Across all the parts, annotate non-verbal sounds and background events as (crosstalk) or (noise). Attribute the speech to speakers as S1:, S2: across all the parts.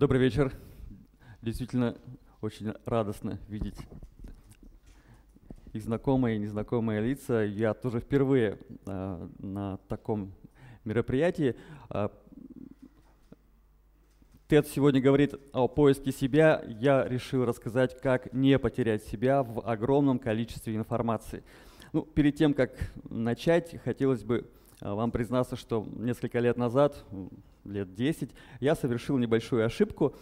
S1: Добрый вечер. Действительно, очень радостно видеть и знакомые, и незнакомые лица. Я тоже впервые э, на таком мероприятии. Э, Тед сегодня говорит о поиске себя. Я решил рассказать, как не потерять себя в огромном количестве информации. Ну, перед тем, как начать, хотелось бы а, вам признаться, что несколько лет назад, лет 10, я совершил небольшую ошибку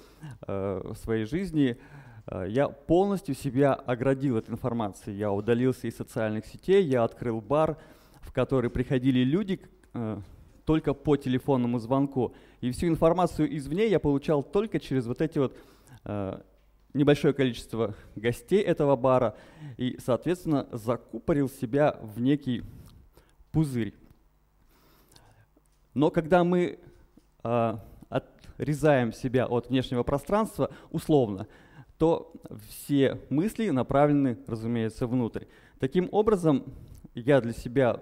S1: э, в своей жизни. Э, я полностью себя оградил от информации. Я удалился из социальных сетей, я открыл бар, в который приходили люди э, только по телефонному звонку. И всю информацию извне я получал только через вот эти вот небольшое количество гостей этого бара и, соответственно, закупорил себя в некий пузырь. Но когда мы отрезаем себя от внешнего пространства условно, то все мысли направлены, разумеется, внутрь. Таким образом, я для себя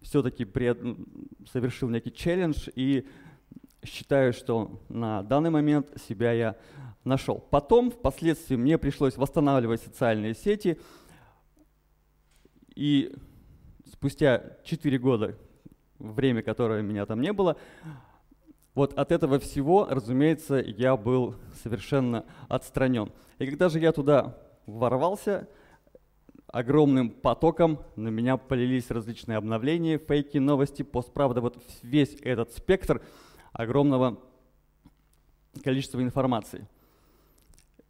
S1: все-таки совершил некий челлендж и считаю, что на данный момент себя я нашел. Потом, впоследствии, мне пришлось восстанавливать социальные сети, и спустя 4 года, время которое меня там не было, вот от этого всего, разумеется, я был совершенно отстранен. И когда же я туда ворвался, огромным потоком на меня полились различные обновления, фейки, новости, постправда, вот весь этот спектр огромного количества информации.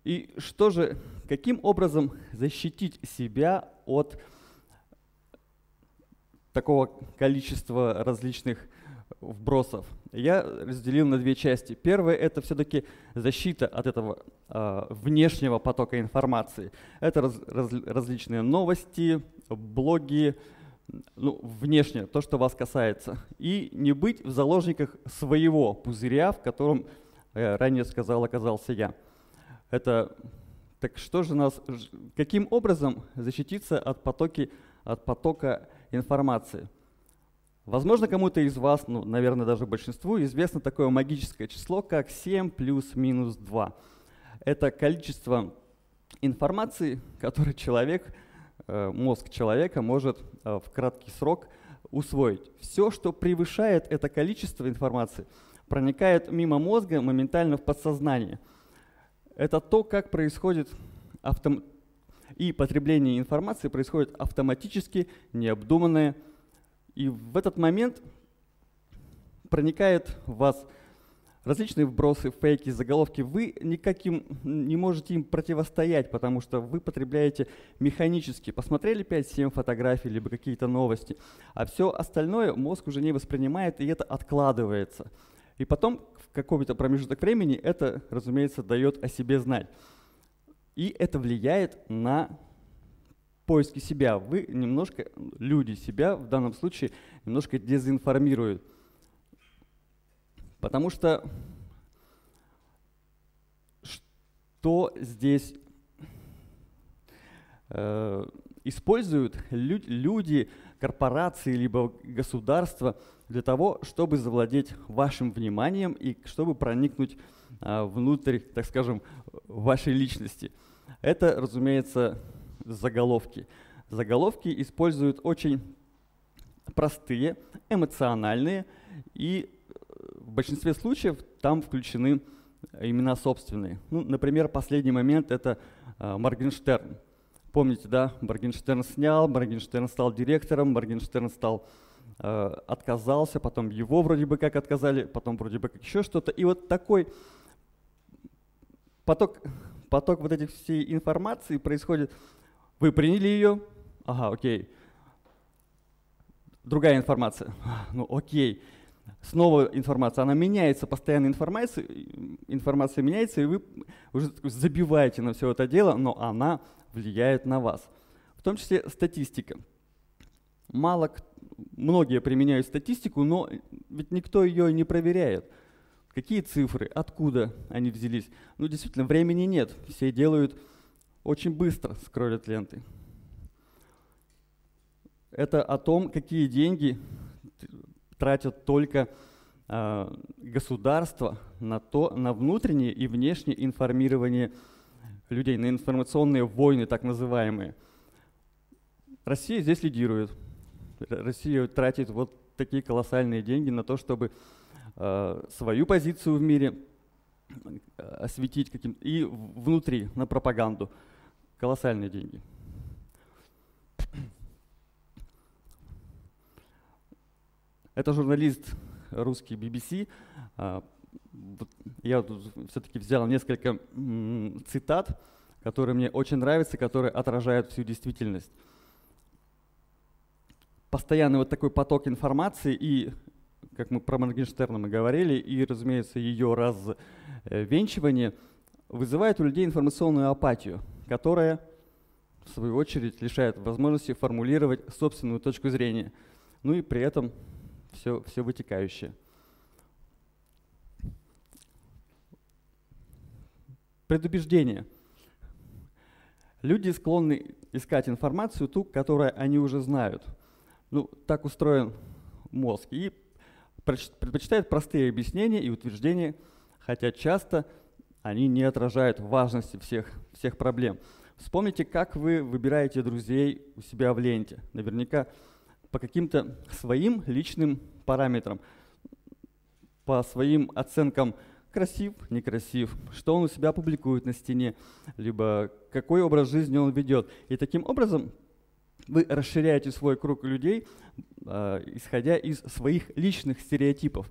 S1: И что же, каким образом защитить себя от такого количества различных вбросов? Я разделил на две части. Первое – это все-таки защита от этого э, внешнего потока информации. Это раз, раз, различные новости, блоги, ну, внешне, то, что вас касается. И не быть в заложниках своего пузыря, в котором, я ранее сказал, оказался я. Это так что же нас, каким образом защититься от, потоки, от потока информации? Возможно, кому-то из вас, ну, наверное, даже большинству, известно такое магическое число, как 7 плюс-минус 2. Это количество информации, которое человек, э, мозг человека может э, в краткий срок усвоить. Все, что превышает это количество информации, проникает мимо мозга моментально в подсознание – это то, как происходит автом... и потребление информации происходит автоматически, необдуманное. И в этот момент проникает в вас различные вбросы, фейки, заголовки. Вы никаким не можете им противостоять, потому что вы потребляете механически. Посмотрели 5-7 фотографий, либо какие-то новости, а все остальное мозг уже не воспринимает, и это откладывается. И потом в какой-то промежуток времени это, разумеется, дает о себе знать. И это влияет на поиски себя. Вы немножко, люди себя в данном случае немножко дезинформируют. Потому что что здесь э, используют люди, корпорации, либо государства – для того, чтобы завладеть вашим вниманием и чтобы проникнуть а, внутрь, так скажем, вашей личности. Это, разумеется, заголовки. Заголовки используют очень простые, эмоциональные, и э, в большинстве случаев там включены имена собственные. Ну, например, последний момент – это э, Моргенштерн. Помните, да, Моргенштерн снял, Моргенштерн стал директором, Моргенштерн стал Э, отказался, потом его вроде бы как отказали, потом вроде бы как еще что-то. И вот такой поток, поток вот этих всей информации происходит. Вы приняли ее, ага, окей. Другая информация, (laughs) ну окей. Снова информация, она меняется, постоянно информация, информация меняется, и вы уже забиваете на все это дело, но она влияет на вас. В том числе статистика. Мало многие применяют статистику, но ведь никто ее не проверяет. Какие цифры, откуда они взялись? Ну, действительно, времени нет. Все делают очень быстро, скроллят ленты. Это о том, какие деньги тратят только э, государства на, то, на внутреннее и внешнее информирование людей, на информационные войны так называемые. Россия здесь лидирует. Россия тратит вот такие колоссальные деньги на то, чтобы э, свою позицию в мире э, осветить каким и внутри, на пропаганду. Колоссальные деньги. Это журналист русский BBC. А, я все-таки взял несколько цитат, которые мне очень нравятся, которые отражают всю действительность. Постоянный вот такой поток информации и, как мы про Моргенштерна мы говорили, и, разумеется, ее развенчивание вызывает у людей информационную апатию, которая, в свою очередь, лишает возможности формулировать собственную точку зрения, ну и при этом все, все вытекающее. Предубеждение. Люди склонны искать информацию ту, которую они уже знают. Ну, так устроен мозг. И предпочитают простые объяснения и утверждения, хотя часто они не отражают важности всех, всех проблем. Вспомните, как вы выбираете друзей у себя в ленте. Наверняка по каким-то своим личным параметрам, по своим оценкам красив, некрасив, что он у себя публикует на стене, либо какой образ жизни он ведет. И таким образом вы расширяете свой круг людей, э, исходя из своих личных стереотипов.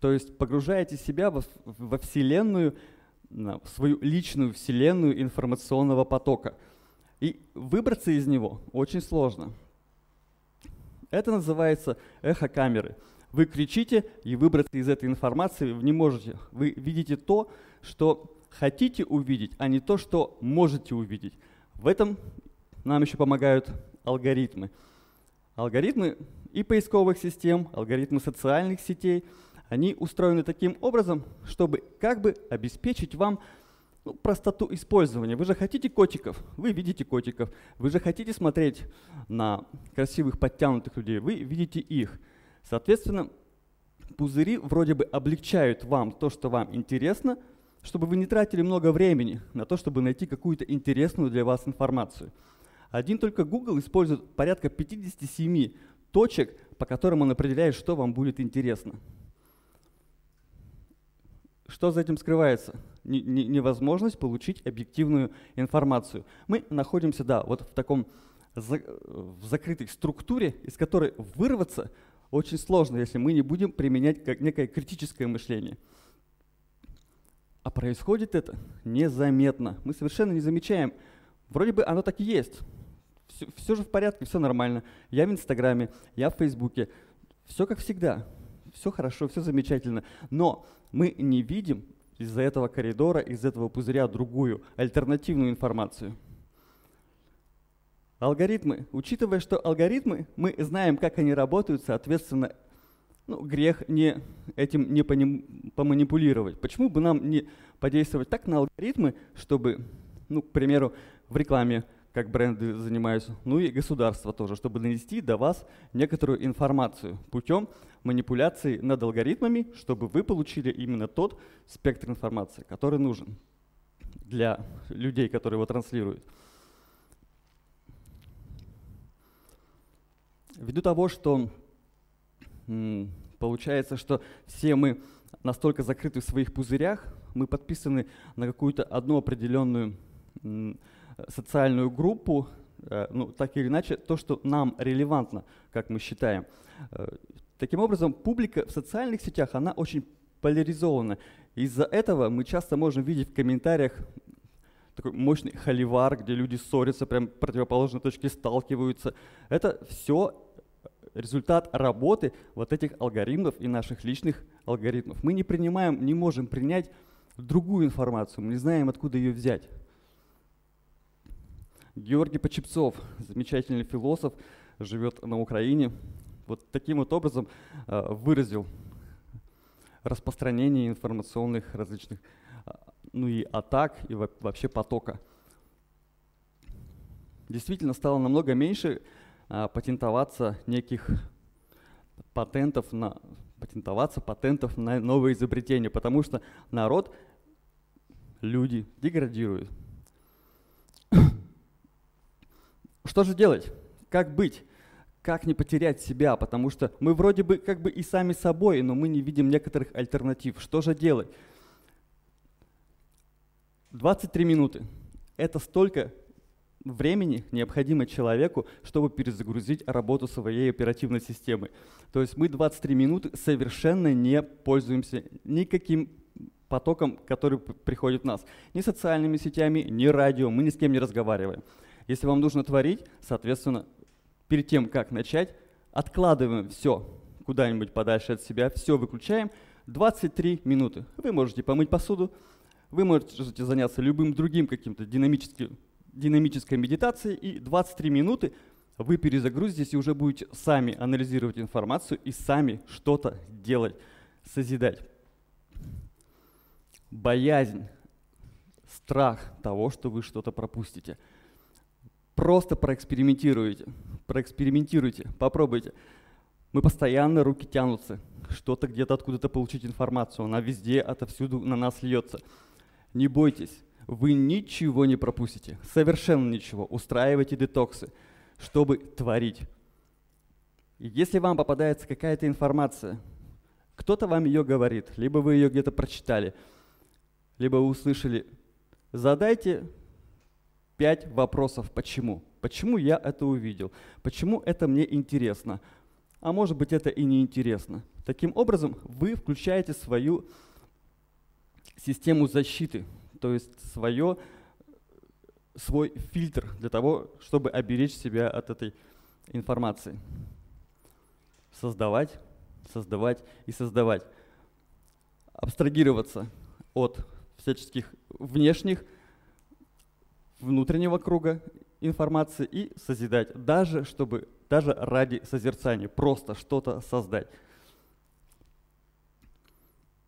S1: То есть погружаете себя во, во вселенную, свою личную вселенную информационного потока. И выбраться из него очень сложно. Это называется эхо камеры. Вы кричите, и выбраться из этой информации вы не можете. Вы видите то, что хотите увидеть, а не то, что можете увидеть. В этом нам еще помогают алгоритмы. Алгоритмы и поисковых систем, алгоритмы социальных сетей, они устроены таким образом, чтобы как бы обеспечить вам ну, простоту использования. Вы же хотите котиков, вы видите котиков. Вы же хотите смотреть на красивых, подтянутых людей, вы видите их. Соответственно, пузыри вроде бы облегчают вам то, что вам интересно, чтобы вы не тратили много времени на то, чтобы найти какую-то интересную для вас информацию. Один только Google использует порядка 57 точек, по которым он определяет, что вам будет интересно. Что за этим скрывается? Невозможность получить объективную информацию. Мы находимся, да, вот в таком в закрытой структуре, из которой вырваться очень сложно, если мы не будем применять как некое критическое мышление. А происходит это незаметно. Мы совершенно не замечаем. Вроде бы оно так и есть. Все, все же в порядке, все нормально. Я в Инстаграме, я в Фейсбуке. Все как всегда. Все хорошо, все замечательно. Но мы не видим из-за этого коридора, из этого пузыря другую, альтернативную информацию. Алгоритмы. Учитывая, что алгоритмы, мы знаем, как они работают, соответственно, ну, грех не, этим не поманипулировать. Почему бы нам не подействовать так на алгоритмы, чтобы, ну, к примеру, в рекламе как бренды занимаются, ну и государство тоже, чтобы донести до вас некоторую информацию путем манипуляции над алгоритмами, чтобы вы получили именно тот спектр информации, который нужен для людей, которые его транслируют. Ввиду того, что получается, что все мы настолько закрыты в своих пузырях, мы подписаны на какую-то одну определенную социальную группу, э, ну, так или иначе, то, что нам релевантно, как мы считаем. Э, таким образом, публика в социальных сетях, она очень поляризована. Из-за этого мы часто можем видеть в комментариях такой мощный холивар, где люди ссорятся, прям противоположные точки сталкиваются. Это все результат работы вот этих алгоритмов и наших личных алгоритмов. Мы не принимаем, не можем принять другую информацию, мы не знаем, откуда ее взять. Георгий Почепцов, замечательный философ, живет на Украине. Вот таким вот образом э, выразил распространение информационных различных, э, ну и атак, и вообще потока. Действительно стало намного меньше э, патентоваться неких патентов на патентоваться, патентов на новые изобретения, потому что народ, люди деградируют. Что же делать? Как быть? Как не потерять себя? Потому что мы вроде бы как бы и сами собой, но мы не видим некоторых альтернатив. Что же делать? 23 минуты. Это столько времени необходимо человеку, чтобы перезагрузить работу своей оперативной системы. То есть мы 23 минуты совершенно не пользуемся никаким потоком, который приходит в нас. Ни социальными сетями, ни радио, мы ни с кем не разговариваем. Если вам нужно творить, соответственно, перед тем, как начать, откладываем все куда-нибудь подальше от себя, все выключаем, 23 минуты. Вы можете помыть посуду, вы можете заняться любым другим каким-то динамическим, динамической медитацией, и 23 минуты вы перезагрузитесь и уже будете сами анализировать информацию и сами что-то делать, созидать. Боязнь, страх того, что вы что-то пропустите. Просто проэкспериментируйте, проэкспериментируйте, попробуйте. Мы постоянно руки тянутся, что-то где-то откуда-то получить информацию, она везде, отовсюду на нас льется. Не бойтесь, вы ничего не пропустите, совершенно ничего. Устраивайте детоксы, чтобы творить. И если вам попадается какая-то информация, кто-то вам ее говорит, либо вы ее где-то прочитали, либо вы услышали, задайте пять вопросов «почему?». Почему я это увидел? Почему это мне интересно? А может быть это и не интересно. Таким образом, вы включаете свою систему защиты, то есть свое, свой фильтр для того, чтобы оберечь себя от этой информации. Создавать, создавать и создавать. Абстрагироваться от всяческих внешних, внутреннего круга информации и созидать, даже чтобы даже ради созерцания, просто что-то создать.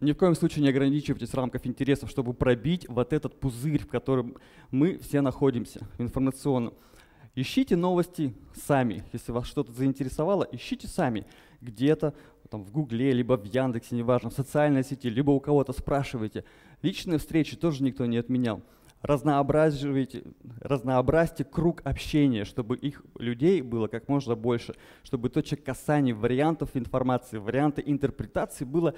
S1: Ни в коем случае не ограничивайтесь в рамках интересов, чтобы пробить вот этот пузырь, в котором мы все находимся, информационно. Ищите новости сами. Если вас что-то заинтересовало, ищите сами. Где-то там, в Гугле, либо в Яндексе, неважно, в социальной сети, либо у кого-то спрашивайте. Личные встречи тоже никто не отменял. Разнообразивайте, разнообразьте круг общения, чтобы их людей было как можно больше, чтобы точек касаний, вариантов информации, варианты интерпретации было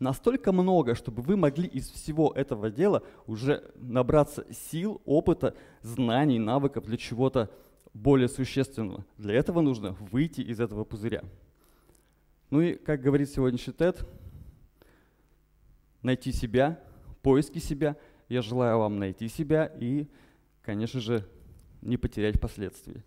S1: настолько много, чтобы вы могли из всего этого дела уже набраться сил, опыта, знаний, навыков для чего-то более существенного. Для этого нужно выйти из этого пузыря. Ну и, как говорит сегодняшний TED, найти себя, поиски себя. Я желаю вам найти себя и, конечно же, не потерять последствий.